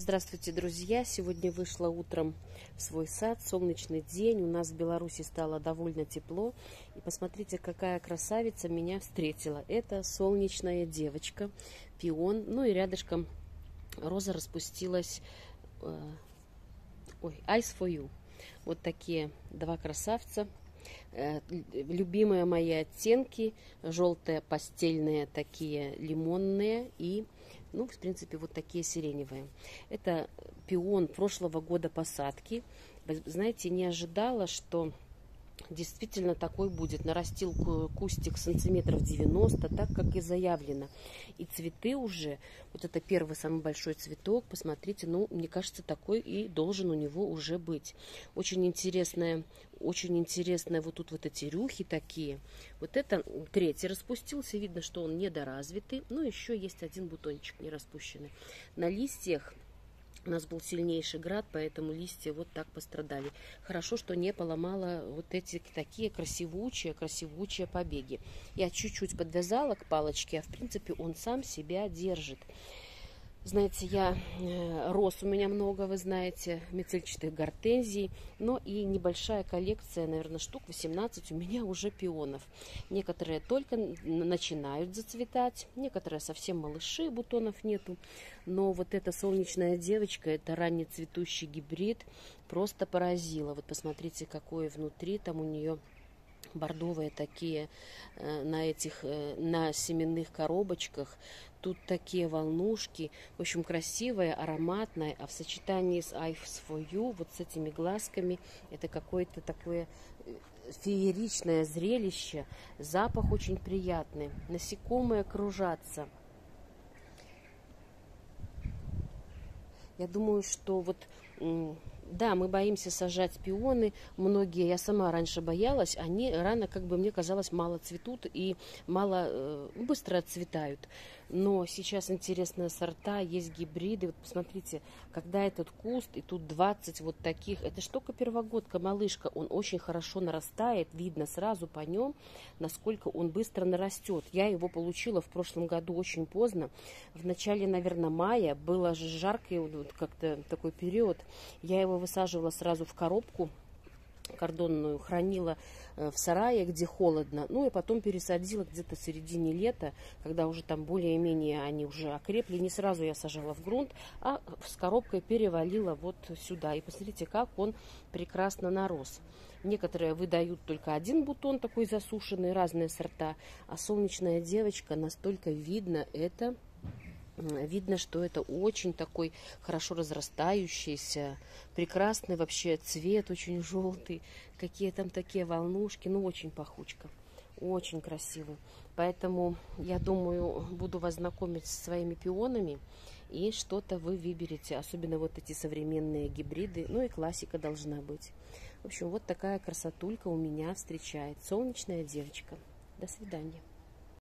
Здравствуйте, друзья! Сегодня вышла утром в свой сад, солнечный день. У нас в Беларуси стало довольно тепло. И посмотрите, какая красавица меня встретила. Это солнечная девочка, пион. Ну и рядышком роза распустилась. Э, ой, Ice for You. Вот такие два красавца. Э, любимые мои оттенки. Желтые, постельные, такие лимонные и ну, в принципе, вот такие сиреневые. Это пион прошлого года посадки. Знаете, не ожидала, что действительно такой будет. Нарастил кустик сантиметров 90, так как и заявлено. И цветы уже, вот это первый самый большой цветок, посмотрите, ну, мне кажется, такой и должен у него уже быть. Очень интересная, очень интересная вот тут вот эти рюхи такие. Вот это третий распустился, видно, что он недоразвитый. Но еще есть один бутончик не распущенный. На листьях у нас был сильнейший град, поэтому листья вот так пострадали. Хорошо, что не поломала вот эти такие красивучие, красивучие побеги. Я чуть-чуть подвязала к палочке, а в принципе он сам себя держит. Знаете, я э, роз у меня много, вы знаете, мицельчатых гортензий, но и небольшая коллекция, наверное, штук 18 у меня уже пионов. Некоторые только начинают зацветать, некоторые совсем малыши, бутонов нету. Но вот эта солнечная девочка, это ранний цветущий гибрид, просто поразила. Вот посмотрите, какое внутри там у нее бордовые такие э, на этих э, на семенных коробочках тут такие волнушки в общем красивая ароматная а в сочетании с Ice for You вот с этими глазками это какое-то такое э, фееричное зрелище запах очень приятный насекомые кружатся я думаю что вот да, мы боимся сажать пионы. Многие, я сама раньше боялась, они рано, как бы мне казалось, мало цветут и мало э, быстро отцветают. Но сейчас интересные сорта, есть гибриды. Вот посмотрите, когда этот куст, и тут 20 вот таких, это только первогодка, малышка, он очень хорошо нарастает, видно сразу по нем, насколько он быстро нарастет. Я его получила в прошлом году очень поздно, в начале, наверное, мая, было жаркий вот как-то такой период, я его высаживала сразу в коробку, кордонную хранила э, в сарае, где холодно, ну и потом пересадила где-то в середине лета, когда уже там более-менее они уже окрепли, не сразу я сажала в грунт, а с коробкой перевалила вот сюда. И посмотрите, как он прекрасно нарос. Некоторые выдают только один бутон такой засушенный, разные сорта, а солнечная девочка настолько видно это Видно, что это очень такой хорошо разрастающийся, прекрасный вообще цвет, очень желтый. Какие там такие волнушки, ну очень пахучка. Очень красивый. Поэтому, я думаю, буду вас знакомить с своими пионами. И что-то вы выберете. Особенно вот эти современные гибриды. Ну и классика должна быть. В общем, вот такая красотулька у меня встречает. Солнечная девочка. До свидания.